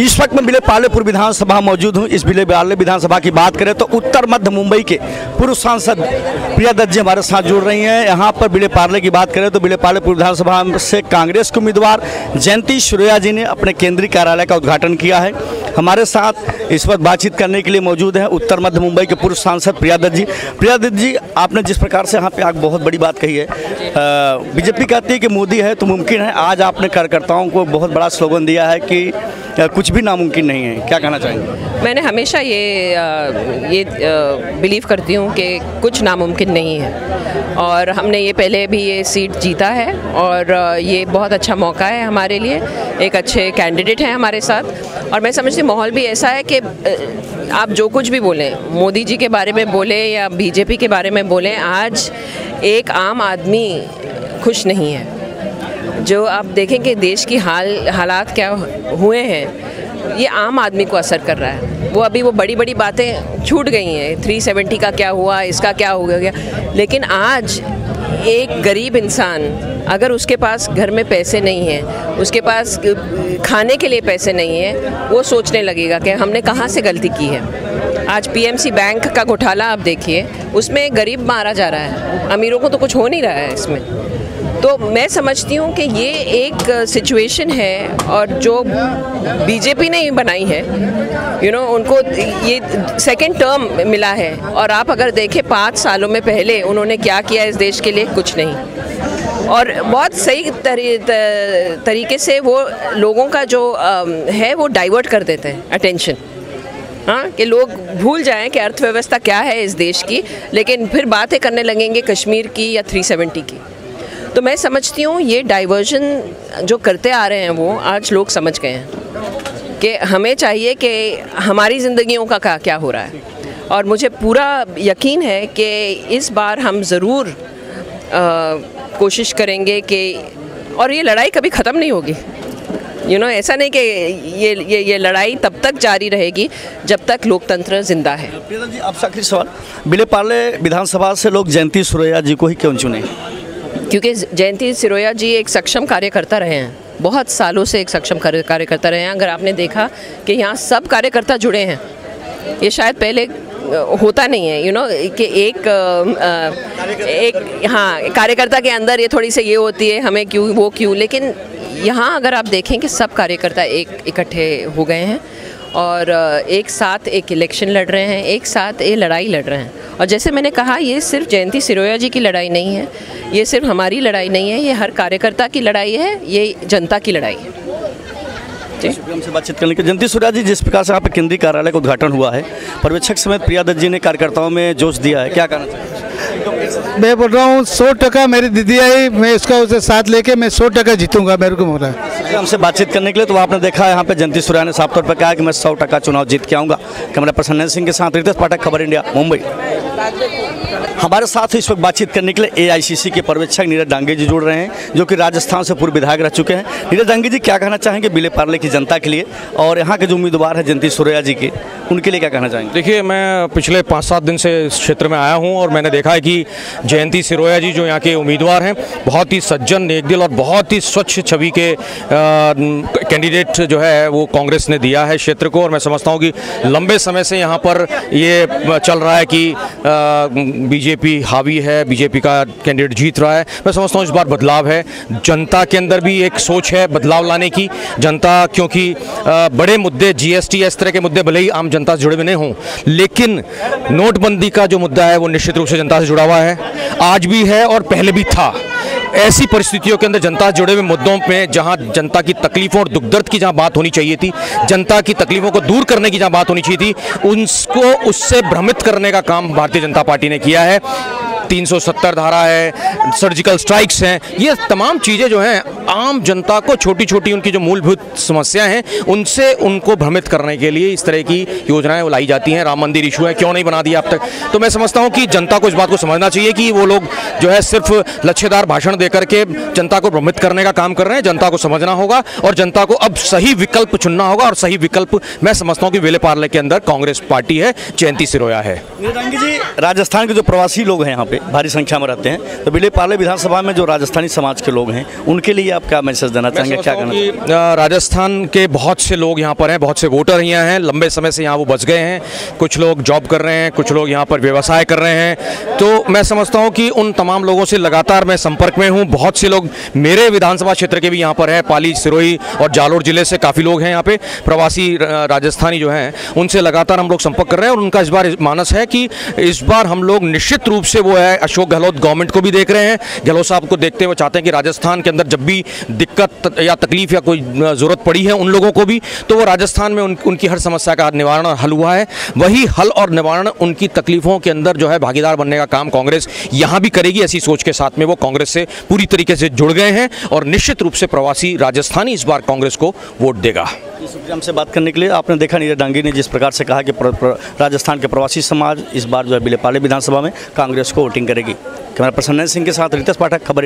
इस वक्त मैं बिले पालेपुर विधानसभा मौजूद हूँ। इस बिले पाले विधानसभा की बात करें तो उत्तर मध्य मुंबई के पूर्व सांसद प्रिया दत्त जी हमारे साथ जुड़ रही हैं। यहाँ पर बिले पार्ले की बात करें तो बिले पालेपुर विधानसभा से कांग्रेस के उम्मीदवार जयंती सुरैया जी ने अपने केंद्रीय कार्यालय का उद्घाटन किया है। हमारे साथ इस वक्त बातचीत करने के लिए मौजूद हैं उत्तर मध्य मुंबई के पूर्व सांसद प्रिया दत्त जी। प्रिया दत्त जी, आपने जिस प्रकार से यहाँ पे आग बहुत बड़ी बात कही है बीजेपी कहती है कि मोदी है तो मुमकिन है। आज आपने कार्यकर्ताओं को बहुत बड़ा स्लोगन दिया है कि कुछ भी नामुमकिन नहीं है? क्या कहना चाहेंगे? मैंने हमेशा ये ये बिलीव करती हूँ कि कुछ नामुमकिन नहीं है। और हमने ये पहले भी ये सीट जीता है और ये बहुत अच्छा मौका है हमारे लिए। एक अच्छे कैंडिडेट हैं हमारे साथ। और मैं समझती हूँ माहौल भी ऐसा है कि आप जो कुछ भी बोलें, मोदी जी के बारे में बोलें या बीजेपी के बारे में बोलें, आज एक आम आदमी खुश नहीं है। जो आप देखें कि देश की हाल, हालात क्या हुए हैं, ये आम आदमी को असर कर रहा है। वो अभी वो बड़ी बड़ी बातें छूट गई हैं। 370 का क्या हुआ, इसका क्या हो गया। लेकिन आज एक गरीब इंसान, अगर उसके पास घर में पैसे नहीं हैं, उसके पास खाने के लिए पैसे नहीं हैं, वो सोचने लगेगा कि हमने कहाँ से गलती की है। आज पीएमसी बैंक का घोटाला आप देखिए, उसमें गरीब मारा जा रहा है। अमीरों को तो कुछ हो नहीं रहा है इसमें। तो मैं समझती हूँ कि ये एक सिचुएशन है और जो बीजेपी ने ही बनाई है यू you नो know, उनको ये सेकेंड टर्म मिला है और आप अगर देखें पाँच सालों में पहले उन्होंने क्या किया इस देश के लिए? कुछ नहीं। और बहुत सही तरी, तरीके से वो लोगों का जो है वो डाइवर्ट कर देते हैं अटेंशन हाँ कि लोग भूल जाएँ कि अर्थव्यवस्था क्या है इस देश की लेकिन फिर बातें करने लगेंगे कश्मीर की या 370 की। तो मैं समझती हूँ, ये डाइवर्जन जो करते आ रहे हैं वो आज लोग समझ गए हैं कि हमें चाहिए कि हमारी ज़िंदगियों का क्या क्या हो रहा है। और मुझे पूरा यकीन है कि इस बार हम ज़रूर कोशिश करेंगे कि, और ये लड़ाई कभी ख़त्म नहीं होगी। यू नो ऐसा नहीं कि ये ये ये लड़ाई तब तक जारी रहेगी जब तक लोकतंत्र ज़िंदा है। जी, आपसे आखिरी सवाल। बिले पाले विधानसभा से लोग जयंती सुरैया जी को ही क्यों चुने? क्योंकि जयंती सिरोया जी एक सक्षम कार्यकर्ता रहे हैं। बहुत सालों से एक सक्षम कार्यकर्ता रहे हैं। अगर आपने देखा कि यहाँ सब कार्यकर्ता जुड़े हैं ये शायद पहले होता नहीं है यू नो कि एक अ, एक हाँ कार्यकर्ता के अंदर ये थोड़ी सी ये होती है हमें क्यों वो क्यों? लेकिन यहाँ अगर आप देखें कि सब कार्यकर्ता एक इकट्ठे हो गए हैं। और एक साथ एक इलेक्शन लड़ रहे हैं एक साथ ये लड़ाई लड़ रहे हैं। और जैसे मैंने कहा ये सिर्फ़ जयंती सिरोया जी की लड़ाई नहीं है ये सिर्फ़ हमारी लड़ाई नहीं है ये हर कार्यकर्ता की लड़ाई है ये जनता की लड़ाई है। जी। शुक्रिया हमसे बातचीत करने के जयंती सूर्या जी जिस प्रकार से यहाँ पे केंद्रीय कार्यालय का उद्घाटन हुआ है पर्यवेक्षक समेत प्रिया दत्त जी ने कार्यकर्ताओं में जोश दिया है क्या कहना चाहिए मैं बोल रहा हूँ सौ टका मेरी दीदी आई मैं उसका उसे साथ लेके मैं सौ टका जीतूँगा मेरे को बोला। शुक्रिया हमसे बातचीत करने के लिए तो आपने देखा यहाँ पे जयंती सूर्या ने साफ़ तौर पर कहा कि मैं सौ टका चुनाव जीत के आऊँगा। कैमरा पर्सन सिंह के साथ रितेश पाठक, खबर इंडिया, मुंबई। हमारे साथ इस वक्त बातचीत करने के लिए एआईसीसी के पर्यवेक्षक नीरज डांगे जी जुड़ रहे हैं, जो कि राजस्थान से पूर्व विधायक रह चुके हैं। नीरज डांगे जी, क्या कहना चाहेंगे बिले पार्ले की जनता के लिए? और यहाँ के जो उम्मीदवार हैं जयंती सूर्या जी के, उनके लिए क्या कहना चाहेंगे? देखिए, मैं पिछले पाँच सात दिन से इस क्षेत्र में आया हूँ और मैंने देखा है कि जयंती सिरोया जी जो यहाँ के उम्मीदवार हैं, बहुत ही सज्जन नेकदिल और बहुत ही स्वच्छ छवि के कैंडिडेट जो है, वो कांग्रेस ने दिया है क्षेत्र को। और मैं समझता हूँ कि लंबे समय से यहाँ पर ये चल रहा है कि बीजेपी हावी है, बीजेपी का कैंडिडेट जीत रहा है। मैं समझता हूँ इस बार बदलाव है। जनता के अंदर भी एक सोच है बदलाव लाने की। जनता, क्योंकि बड़े मुद्दे जीएसटी इस तरह के मुद्दे भले ही आम जनता से जुड़े हुए नहीं हों, लेकिन नोटबंदी का जो मुद्दा है, वो निश्चित रूप से जनता से जुड़ा हुआ है। आज भी है और पहले भी था। ऐसी परिस्थितियों के अंदर जनता जुड़े हुए मुद्दों में जहाँ जनता की तकलीफों और दुख दर्द की जहाँ बात होनी चाहिए थी, जनता की तकलीफों को दूर करने की जहाँ बात होनी चाहिए थी, उनको उससे भ्रमित करने का काम भारतीय जनता पार्टी ने किया है। 370 धारा है सर्जिकल स्ट्राइक्स हैं, ये तमाम चीज़ें जो हैं आम जनता को छोटी छोटी उनकी जो मूलभूत समस्याएँ हैं, उनसे उनको भ्रमित करने के लिए इस तरह की योजनाएँ लाई जाती हैं। राम मंदिर इशू है, क्यों नहीं बना दिया अब तक? तो मैं समझता हूँ कि जनता को इस बात को समझना चाहिए कि वो लोग जो है सिर्फ़ लच्छेदार भाषण दे करके जनता को भ्रमित करने का काम कर रहे हैं। जनता को समझना होगा और जनता को अब सही विकल्प चुनना होगा और सही विकल्प मैं समझता हूँ कि वेले पार्ले के अंदर कांग्रेस पार्टी है, जयंती सिरोया है। जी, राजस्थान के जो प्रवासी लोग हैं यहाँ पे, भारी संख्या में रहते हैं तो विले पार्ले विधानसभा में जो राजस्थानी समाज के लोग हैं, उनके लिए आप क्या मैसेज देना चाहेंगे? क्या कहना राजस्थान के बहुत से लोग यहाँ पर हैं बहुत से वोटर यहाँ हैं लंबे समय से यहाँ वो बस गए हैं। कुछ लोग जॉब कर रहे हैं कुछ लोग यहाँ पर व्यवसाय कर रहे हैं। तो मैं समझता हूँ कि उन तमाम लोगों से लगातार मैं संपर्क में हूँ। बहुत से लोग मेरे विधानसभा क्षेत्र के भी यहाँ पर हैं पाली सिरोही और जालोर ज़िले से काफ़ी लोग हैं यहाँ पे। प्रवासी राजस्थानी जो हैं उनसे लगातार हम लोग संपर्क कर रहे हैं और उनका इस बार मानस है कि इस बार हम लोग निश्चित रूप से वो है अशोक गहलोत गवर्नमेंट को भी देख रहे हैं। गहलोत साहब को देखते हुए चाहते हैं कि राजस्थान के अंदर जब भी दिक्कत या तकलीफ़ या कोई ज़रूरत पड़ी है उन लोगों को भी तो वो राजस्थान में उन, उनकी हर समस्या का निवारण और हल हुआ है। वही हल और निवारण उनकी तकलीफों के अंदर जो है भागीदार बनने का काम कांग्रेस यहाँ भी करेगी ऐसी सोच के साथ में वो कांग्रेस से पूरी तरीके से जुड़ गए हैं और निश्चित रूप से प्रवासी राजस्थानी इस बार कांग्रेस को वोट देगा। शुक्रिया हमसे बात करने के लिए आपने देखा नीरज डांगी ने जिस प्रकार से कहा कि प्र, प्र, राजस्थान के प्रवासी समाज इस बार जो है बिलेपाले विधानसभा में कांग्रेस को वोटिंग करेगी। कैमरा प्रसन्न सिंह के साथ रितेश पाठक खबर